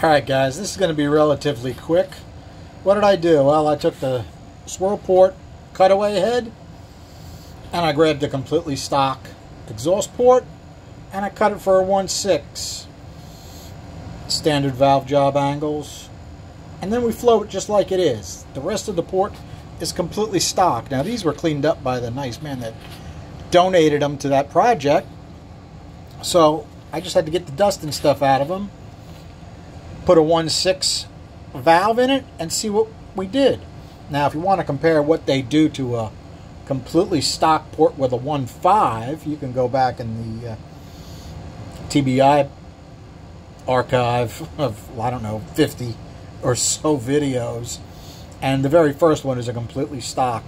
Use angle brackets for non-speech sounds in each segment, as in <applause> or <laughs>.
Alright guys, this is going to be relatively quick. What did I do? Well, I took the swirl port cutaway head and I grabbed the completely stock exhaust port and I cut it for a 1-6 standard valve job angles and then we flow it just like it is. The rest of the port is completely stock. Now these were cleaned up by the nice man that donated them to that project so I just had to get the dust and stuff out of them put a 1.6 valve in it and see what we did. Now, if you want to compare what they do to a completely stock port with a 1.5, you can go back in the uh, TBI archive of, I don't know, 50 or so videos. And the very first one is a completely stock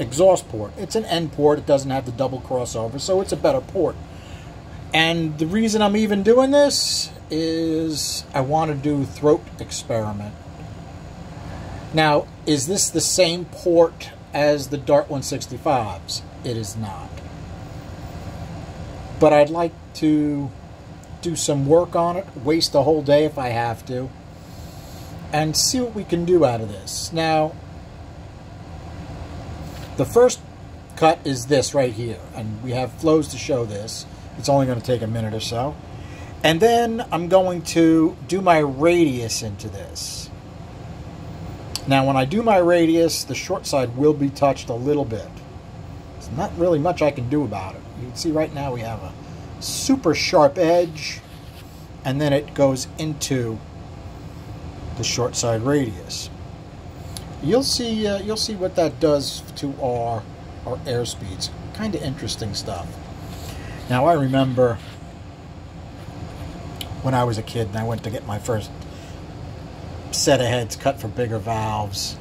exhaust port. It's an N port. It doesn't have the double crossover, so it's a better port. And the reason I'm even doing this is I want to do throat experiment. Now, is this the same port as the Dart 165s? It is not. But I'd like to do some work on it, waste a whole day if I have to, and see what we can do out of this. Now, the first cut is this right here, and we have flows to show this. It's only going to take a minute or so. And then I'm going to do my radius into this. Now when I do my radius, the short side will be touched a little bit. There's not really much I can do about it. You can see right now we have a super sharp edge and then it goes into the short side radius. You'll see uh, you'll see what that does to our our airspeeds. Kind of interesting stuff. Now I remember when I was a kid and I went to get my first set of heads cut for bigger valves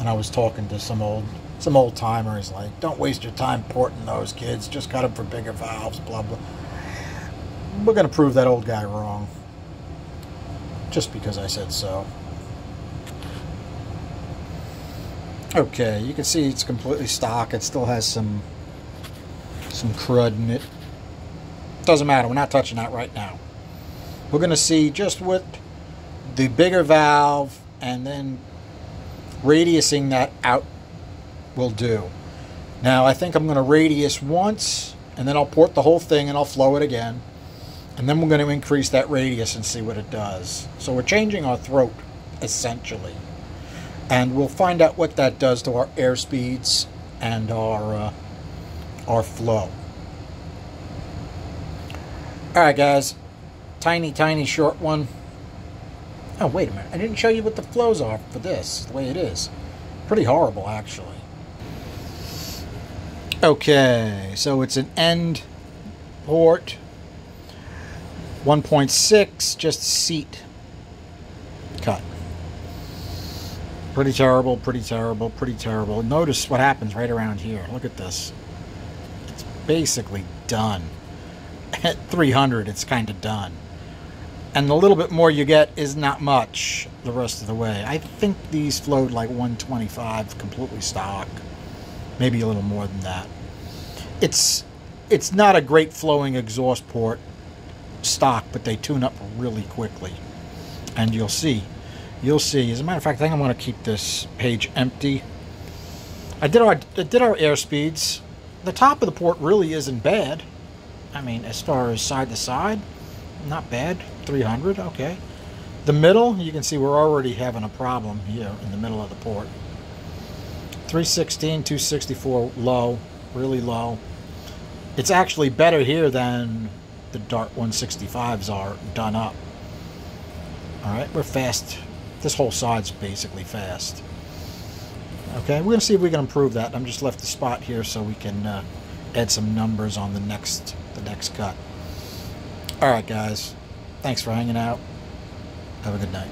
and I was talking to some old some old timers like don't waste your time porting those kids. Just cut them for bigger valves blah blah. We're gonna prove that old guy wrong just because I said so. Okay you can see it's completely stock. It still has some some crud in it. Doesn't matter. We're not touching that right now we're going to see just what the bigger valve and then radiusing that out will do. Now I think I'm going to radius once and then I'll port the whole thing and I'll flow it again. And then we're going to increase that radius and see what it does. So we're changing our throat essentially. And we'll find out what that does to our air speeds and our, uh, our flow. Alright guys, tiny, tiny short one. Oh, wait a minute. I didn't show you what the flows are for this, the way it is. Pretty horrible, actually. Okay, so it's an N port. 1.6, just seat cut. Pretty terrible, pretty terrible, pretty terrible. Notice what happens right around here. Look at this. It's basically done. <laughs> At 300, it's kind of done and the little bit more you get is not much the rest of the way. I think these flowed like 125 completely stock, maybe a little more than that. It's it's not a great flowing exhaust port stock, but they tune up really quickly, and you'll see. You'll see. As a matter of fact, I think I'm going to keep this page empty. I did our I did our air speeds. The top of the port really isn't bad. I mean, as far as side to side, not bad. 300, okay. The middle, you can see we're already having a problem here in the middle of the port. 316, 264 low, really low. It's actually better here than the Dart 165s are done up. Alright, we're fast. This whole side's basically fast. Okay, we're going to see if we can improve that. I'm just left the spot here so we can uh, add some numbers on the next the next cut. Alright guys, thanks for hanging out. Have a good night.